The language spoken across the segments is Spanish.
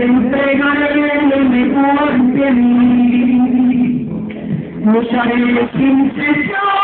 te entregaré lo mejor de mí, lucharé sin cesar.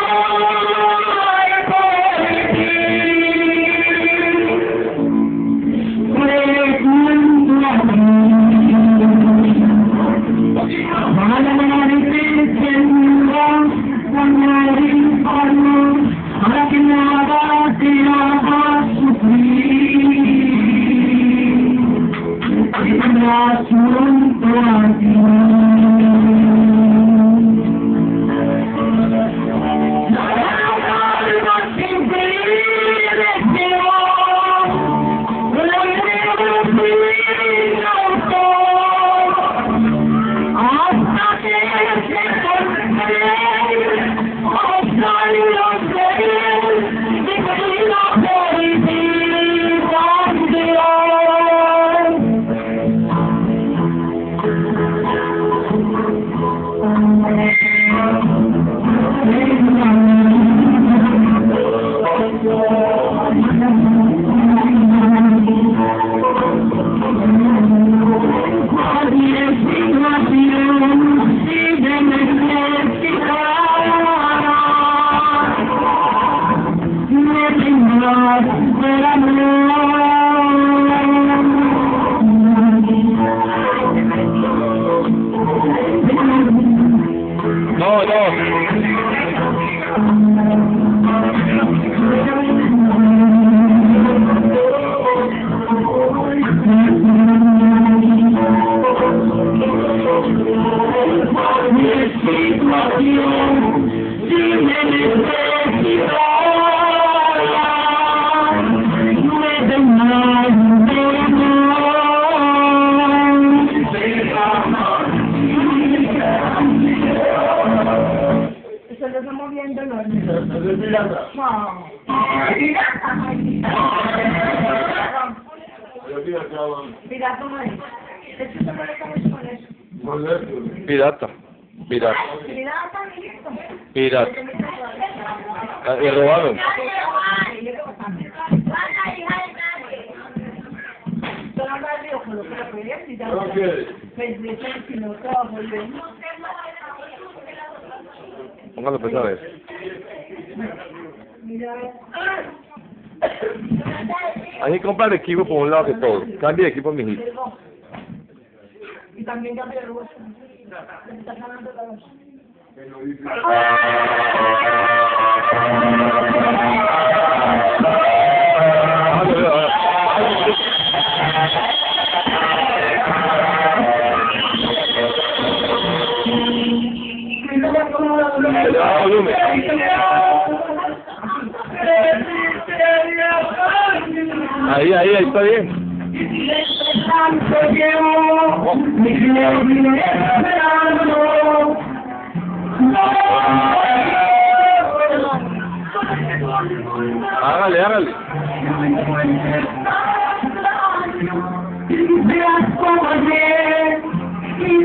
No, no. Pirata. Pirata. Pirata. Ah, Le robaron. Póngalo. Hay que comprar equipo por un lado que todo. Cambie de equipo, mijito. Y también cambia el hueso. Está ganando la Ahí, ahí, ahí está bien. Hágale, hágale. Veas cómo ayer y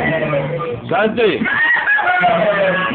me